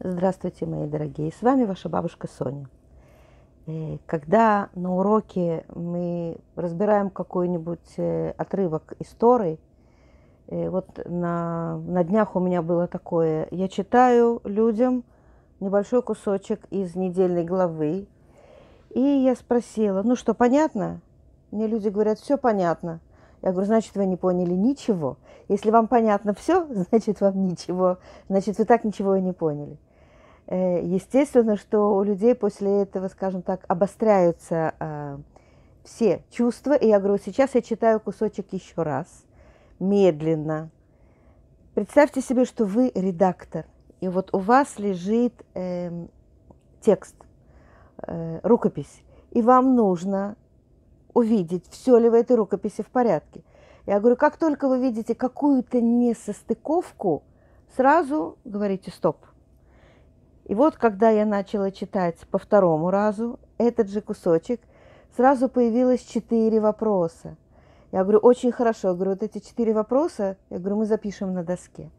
Здравствуйте, мои дорогие. С вами ваша бабушка Соня. Э, когда на уроке мы разбираем какой-нибудь э, отрывок истории, э, вот на, на днях у меня было такое, я читаю людям небольшой кусочек из недельной главы, и я спросила, ну что, понятно? Мне люди говорят, все понятно. Я говорю, значит, вы не поняли ничего. Если вам понятно все, значит, вам ничего, значит, вы так ничего и не поняли. Э, естественно, что у людей после этого, скажем так, обостряются э, все чувства. И я говорю, сейчас я читаю кусочек еще раз, медленно. Представьте себе, что вы редактор, и вот у вас лежит э, текст, э, рукопись, и вам нужно увидеть, все ли в этой рукописи в порядке. Я говорю, как только вы видите какую-то несостыковку, сразу говорите стоп. И вот, когда я начала читать по второму разу этот же кусочек, сразу появилось четыре вопроса. Я говорю, очень хорошо. Я говорю, вот эти четыре вопроса, я говорю, мы запишем на доске.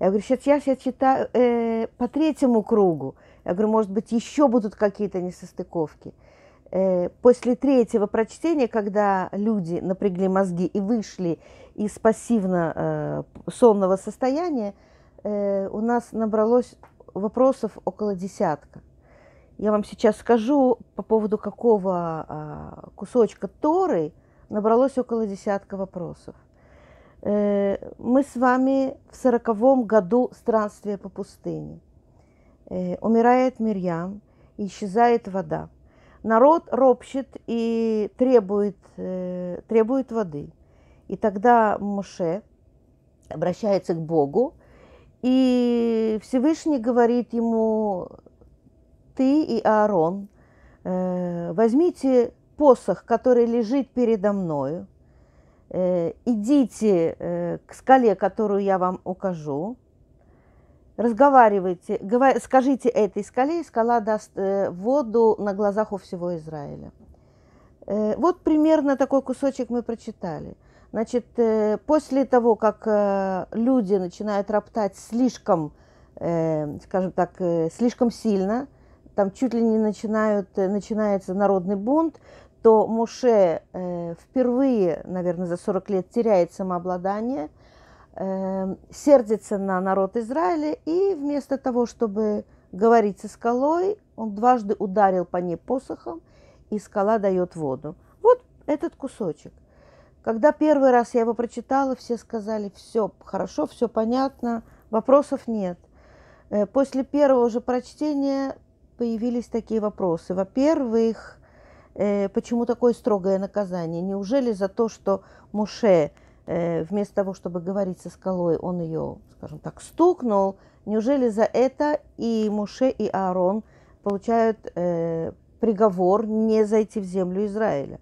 Я говорю, сейчас я читаю э, по третьему кругу. Я говорю, может быть, еще будут какие-то несостыковки. Э, после третьего прочтения, когда люди напрягли мозги и вышли из пассивно-сонного э, состояния, э, у нас набралось вопросов около десятка. Я вам сейчас скажу, по поводу какого а, кусочка Торы набралось около десятка вопросов. Э, мы с вами в сороковом году странствия по пустыне. Э, умирает Мирьям, исчезает вода. Народ ропщет и требует, э, требует воды. И тогда Моше обращается к Богу и Всевышний говорит ему, ты и Аарон, э, возьмите посох, который лежит передо мною, э, идите э, к скале, которую я вам укажу, разговаривайте, скажите этой скале, и скала даст воду на глазах у всего Израиля. Вот примерно такой кусочек мы прочитали. Значит, э, после того, как э, люди начинают роптать слишком, э, скажем так, слишком сильно, там чуть ли не начинают, начинается народный бунт, то Муше впервые, наверное, за 40 лет теряет самообладание, сердится на народ Израиля, и вместо того, чтобы говорить со скалой, он дважды ударил по ней посохом, и скала дает воду. Вот этот кусочек. Когда первый раз я его прочитала, все сказали, все хорошо, все понятно, вопросов нет. Э, после первого же прочтения появились такие вопросы. Во-первых, э, почему такое строгое наказание? Неужели за то, что Муше э, вместо того, чтобы говорить со скалой, он ее, скажем так, стукнул, неужели за это и Муше, и Аарон получают приговор не зайти в землю Израиля?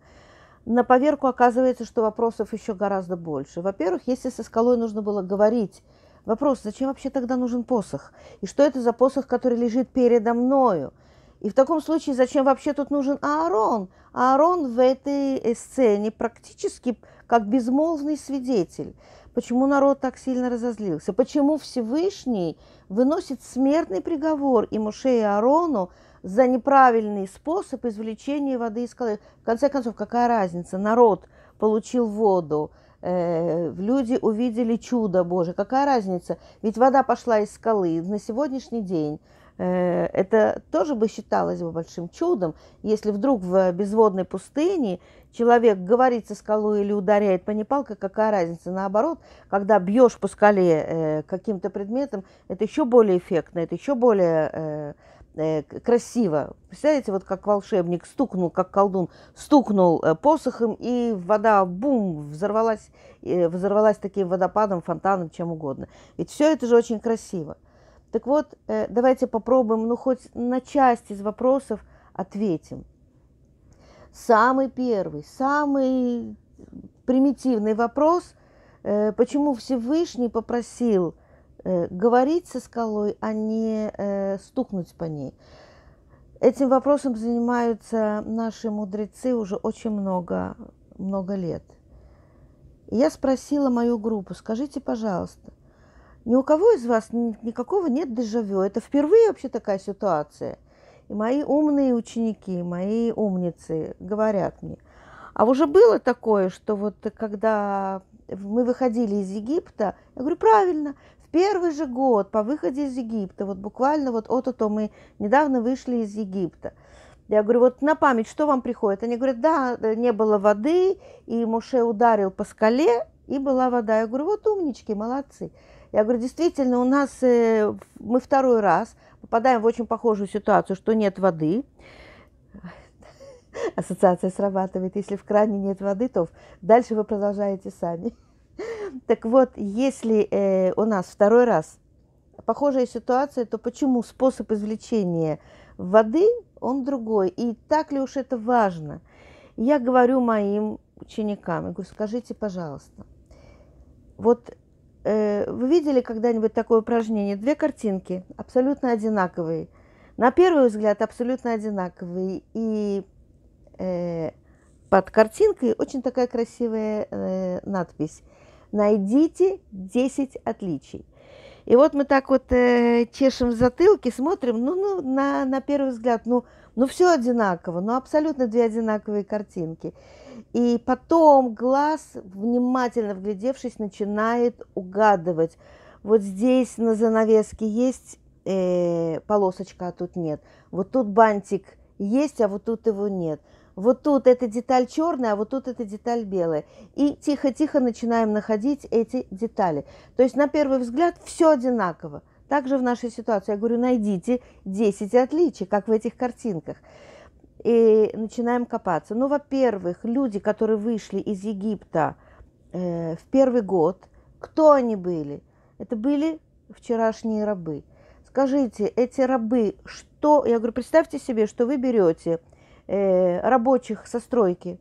На поверку оказывается, что вопросов еще гораздо больше. Во-первых, если со скалой нужно было говорить, вопрос, зачем вообще тогда нужен посох? И что это за посох, который лежит передо мною? И в таком случае, зачем вообще тут нужен Аарон? Аарон в этой сцене практически как безмолвный свидетель. Почему народ так сильно разозлился? Почему Всевышний выносит смертный приговор и Муше и Аарону за неправильный способ извлечения воды из скалы. В конце концов, какая разница? Народ получил воду, э, люди увидели чудо Божие. Какая разница? Ведь вода пошла из скалы. На сегодняшний день это тоже бы считалось бы большим чудом, если вдруг в безводной пустыне человек говорит со скалой или ударяет по ней палкой, какая разница? Наоборот, когда бьешь по скале э, каким-то предметом, это еще более эффектно, это еще более э, э, красиво. Представляете, вот как волшебник стукнул, как колдун, стукнул э, посохом, и вода, бум, взорвалась, э, взорвалась таким водопадом, фонтаном, чем угодно. Ведь все это же очень красиво. Так вот, э, давайте попробуем, ну, хоть на часть из вопросов ответим. Самый первый, самый примитивный вопрос, э, почему Всевышний попросил – э, говорить со скалой, а не стукнуть по ней. Этим вопросом занимаются наши мудрецы уже очень много, много лет. Я спросила мою группу, скажите, пожалуйста, Ни у кого из вас никакого нет дежавю. Это впервые вообще такая ситуация. И мои умные ученики, мои умницы говорят мне. А уже было такое, что вот когда мы выходили из Египта, я говорю, правильно, в первый же год по выходе из Египта, вот буквально вот от-то мы недавно вышли из Египта. Я говорю, вот на память, что вам приходит? Они говорят, да, не было воды, и Муше ударил по скале, и была вода. Я говорю, вот умнички, молодцы. Я говорю, действительно, у нас, э, мы второй раз попадаем в очень похожую ситуацию, что нет воды. Ассоциация срабатывает. Если в кране нет воды, то дальше вы продолжаете сами. Так вот, если э, у нас второй раз похожая ситуация, то почему способ извлечения воды, он другой? И так ли уж это важно? Я говорю моим ученикам, я говорю, скажите, пожалуйста, вот вы видели когда-нибудь такое упражнение? Две картинки, абсолютно одинаковые. На первый взгляд абсолютно одинаковые. И э, под картинкой очень такая красивая э, надпись. Найдите 10 отличий. И вот мы так вот э, чешем в затылке, смотрим, ну, ну на, на первый взгляд, ну, ну все одинаково, ну абсолютно две одинаковые картинки. И потом глаз, внимательно вглядевшись, начинает угадывать. Вот здесь на занавеске есть э, полосочка, а тут нет. Вот тут бантик есть, а вот тут его нет. Вот тут эта деталь черная, а вот тут эта деталь белая. И тихо-тихо начинаем находить эти детали. То есть на первый взгляд все одинаково. Также в нашей ситуации я говорю, найдите 10 отличий, как в этих картинках и начинаем копаться. Ну, во-первых, люди, которые вышли из Египта э, в первый год, кто они были? Это были вчерашние рабы. Скажите, эти рабы, что, я говорю, представьте себе, что вы берете э, рабочих со стройки,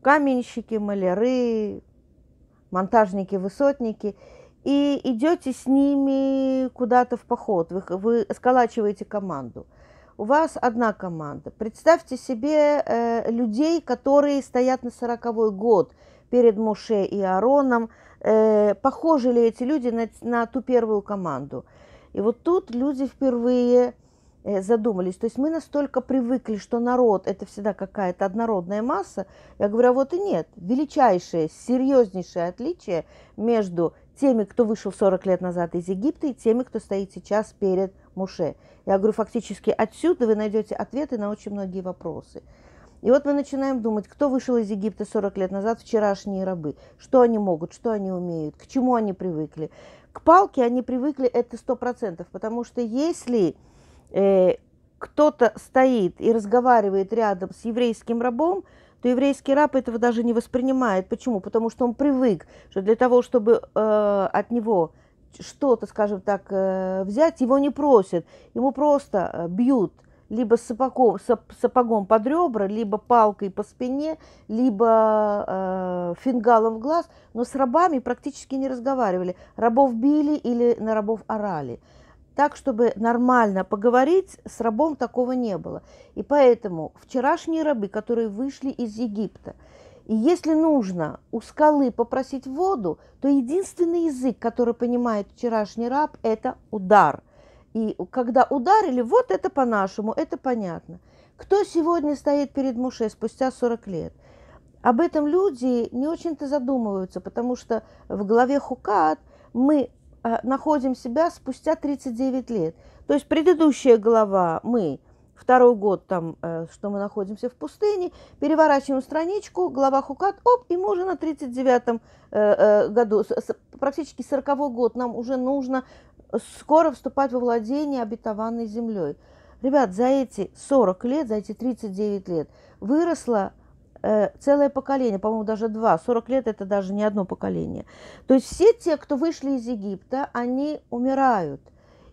каменщики, маляры, монтажники, высотники, и идете с ними куда-то в поход, вы, вы сколачиваете команду – у вас одна команда. Представьте себе э, людей, которые стоят на сороковой год перед Муше и Аароном. Э, похожи ли эти люди на, на ту первую команду? И вот тут люди впервые э, задумались. То есть мы настолько привыкли, что народ – это всегда какая-то однородная масса. Я говорю, а вот и нет. Величайшее, серьезнейшее отличие между теми, кто вышел 40 лет назад из Египта, и теми, кто стоит сейчас перед Муше. Я говорю, фактически отсюда вы найдете ответы на очень многие вопросы. И вот мы начинаем думать, кто вышел из Египта 40 лет назад, вчерашние рабы, что они могут, что они умеют, к чему они привыкли. К палке они привыкли, это сто процентов, потому что если э, кто-то стоит и разговаривает рядом с еврейским рабом, то еврейский раб этого даже не воспринимает. Почему? Потому что он привык, что для того, чтобы э, от него что-то, скажем так, э, взять, его не просят, ему просто э, бьют либо сапогом, сапогом под ребра, либо палкой по спине, либо э, фингалом в глаз, но с рабами практически не разговаривали. Рабов били или на рабов орали. Так, чтобы нормально поговорить, с рабом такого не было. И поэтому вчерашние рабы, которые вышли из Египта, и если нужно у скалы попросить воду, то единственный язык, который понимает вчерашний раб, это удар. И когда ударили, вот это по-нашему, это понятно. Кто сегодня стоит перед Муше спустя 40 лет? Об этом люди не очень-то задумываются, потому что в главе Хукат мы находим себя спустя 39 лет. То есть предыдущая глава мы второй год, там, э, что мы находимся в пустыне, переворачиваем страничку, глава Хукат, оп, и мы уже на 39-м э, э, году, практически 40 год, нам уже нужно скоро вступать во владение обетованной землей. Ребят, за эти 40 лет, за эти 39 лет выросло целое поколение, по-моему, даже два. 40 лет – это даже не одно поколение. То есть все те, кто вышли из Египта, они умирают.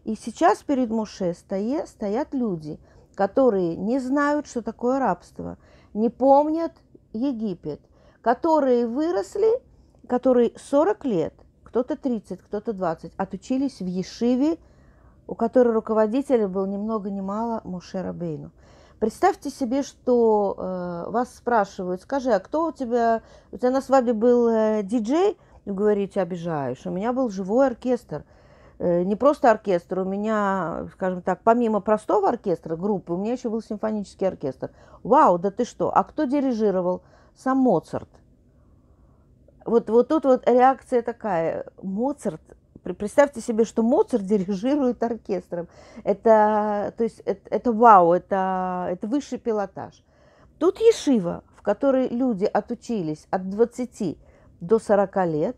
И сейчас перед Моше стоят, стоят люди – которые не знают, что такое рабство, не помнят Египет, которые выросли, которые 40 лет, кто-то 30, кто-то 20, отучились в Ешиве, у которой руководителем был ни много ни мало Муше Рабейну. Представьте себе, что э, вас спрашивают, скажи, а кто у тебя, у тебя на свадьбе был э, диджей? Вы говорите, обижаешь. У меня был живой оркестр. э, не просто оркестр, у меня, скажем так, помимо простого оркестра, группы, у меня еще был симфонический оркестр. Вау, да ты что? А кто дирижировал? Сам Моцарт. Вот, вот тут вот реакция такая. Моцарт Представьте себе, что Моцарт дирижирует оркестром. Это, то есть, это, это вау, это, это высший пилотаж. Тут Ешива, в которой люди отучились от 20 до 40 лет,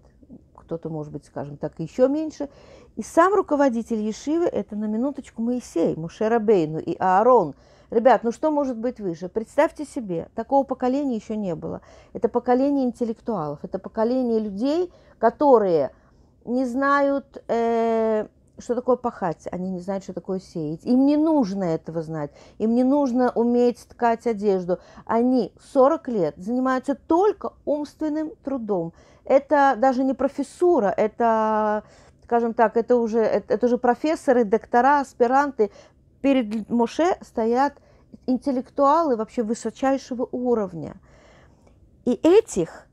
кто-то, может быть, скажем так, еще меньше. И сам руководитель Ешивы – это на минуточку Моисей, Мушерабейну и Аарон. Ребят, ну что может быть выше? Представьте себе, такого поколения еще не было. Это поколение интеллектуалов, это поколение людей, которые – не знают, э, что такое пахать, они не знают, что такое сеять. Им не нужно этого знать, им не нужно уметь ткать одежду. Они 40 лет занимаются только умственным трудом. Это даже не профессура, это, скажем так, это уже, это, это уже профессоры, доктора, аспиранты. Перед Моше стоят интеллектуалы вообще высочайшего уровня. И этих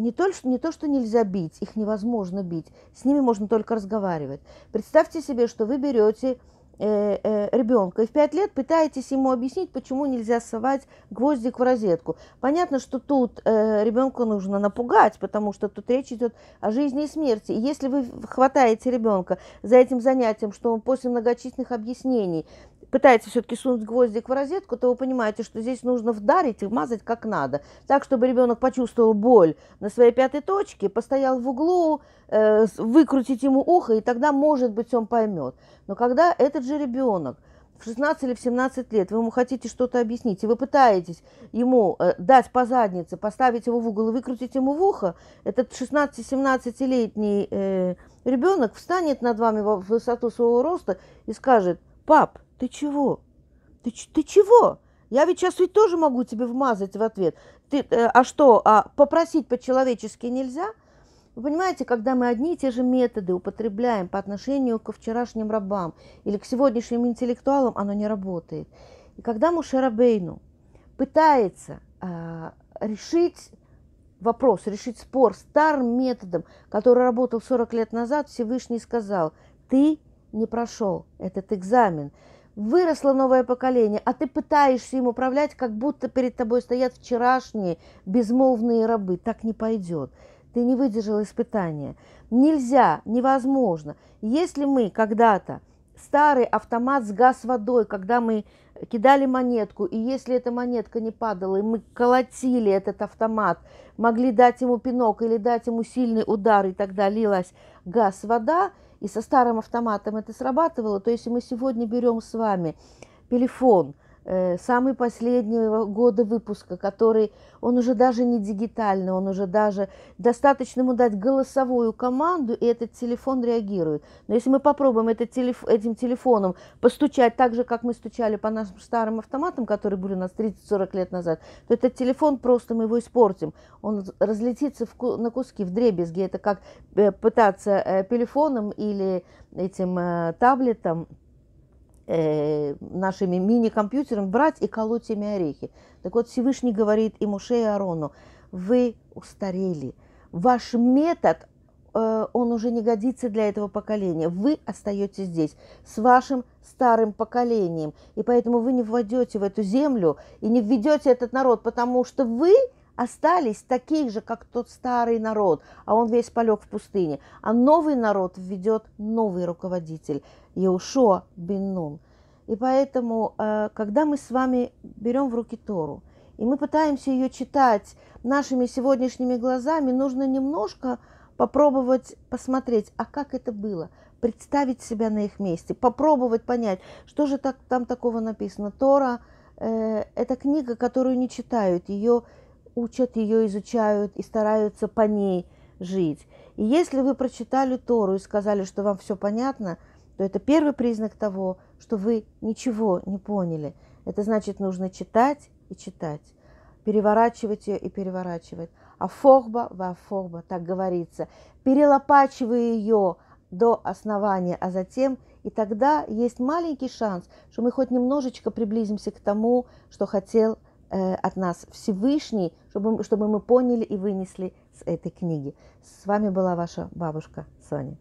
не то, не то, что нельзя бить, их невозможно бить, с ними можно только разговаривать. Представьте себе, что вы берете э, э, ребенка и в пять лет пытаетесь ему объяснить, почему нельзя совать гвоздик в розетку. Понятно, что тут э, ребенка нужно напугать, потому что тут речь идет о жизни и смерти. И если вы хватаете ребенка за этим занятием, что он после многочисленных объяснений пытаетесь все-таки сунуть гвоздик в розетку, то вы понимаете, что здесь нужно вдарить и вмазать как надо. Так, чтобы ребенок почувствовал боль на своей пятой точке, постоял в углу, э, выкрутить ему ухо, и тогда, может быть, он поймет. Но когда этот же ребенок в 16 или в 17 лет, вы ему хотите что-то объяснить, и вы пытаетесь ему э, дать по заднице, поставить его в угол и выкрутить ему в ухо, этот 16-17-летний э, ребенок встанет над вами в высоту своего роста и скажет, пап, ты чего? Ты, ты чего? Я ведь сейчас ведь тоже могу тебе вмазать в ответ. Ты, э, а что, а попросить по-человечески нельзя? Вы понимаете, когда мы одни и те же методы употребляем по отношению к вчерашним рабам или к сегодняшним интеллектуалам, оно не работает. И когда Мушерабейну пытается э, решить вопрос, решить спор старым методом, который работал 40 лет назад, Всевышний сказал, ты не прошел этот экзамен выросло новое поколение, а ты пытаешься им управлять, как будто перед тобой стоят вчерашние безмолвные рабы. Так не пойдет. Ты не выдержал испытания. Нельзя, невозможно. Если мы когда-то старый автомат с газ водой, когда мы кидали монетку, и если эта монетка не падала, и мы колотили этот автомат, могли дать ему пинок или дать ему сильный удар, и тогда лилась газ-вода, и со старым автоматом это срабатывало, то если мы сегодня берем с вами телефон – самый последнего года выпуска, который, он уже даже не дигитальный, он уже даже, достаточно ему дать голосовую команду, и этот телефон реагирует. Но если мы попробуем этот телеф, этим телефоном постучать так же, как мы стучали по нашим старым автоматам, которые были у нас 30-40 лет назад, то этот телефон просто мы его испортим. Он разлетится в, на куски, в дребезги. Это как э, пытаться э, телефоном или этим таблетом э, нашими мини-компьютерами брать и колоть ими орехи. Так вот, Всевышний говорит и Муше и Арону, вы устарели, ваш метод, э, он уже не годится для этого поколения, вы остаетесь здесь с вашим старым поколением, и поэтому вы не вводете в эту землю и не введете этот народ, потому что вы остались таких же, как тот старый народ, а он весь полег в пустыне. А новый народ введет новый руководитель, Иешуа бен. И поэтому, э, когда мы с вами берем в руки Тору, и мы пытаемся ее читать нашими сегодняшними глазами, нужно немножко попробовать посмотреть, а как это было, представить себя на их месте, попробовать понять, что же так, там такого написано. Тора э, – это книга, которую не читают, ее учат, ее изучают и стараются по ней жить. И если вы прочитали Тору и сказали, что вам все понятно, то это первый признак того, что вы ничего не поняли. Это значит, нужно читать и читать, переворачивать ее и переворачивать. А форба ва форба, так говорится, перелопачивая ее до основания, а затем и тогда есть маленький шанс, что мы хоть немножечко приблизимся к тому, что хотел от нас Всевышний, чтобы, чтобы мы поняли и вынесли с этой книги. С вами была ваша бабушка Соня.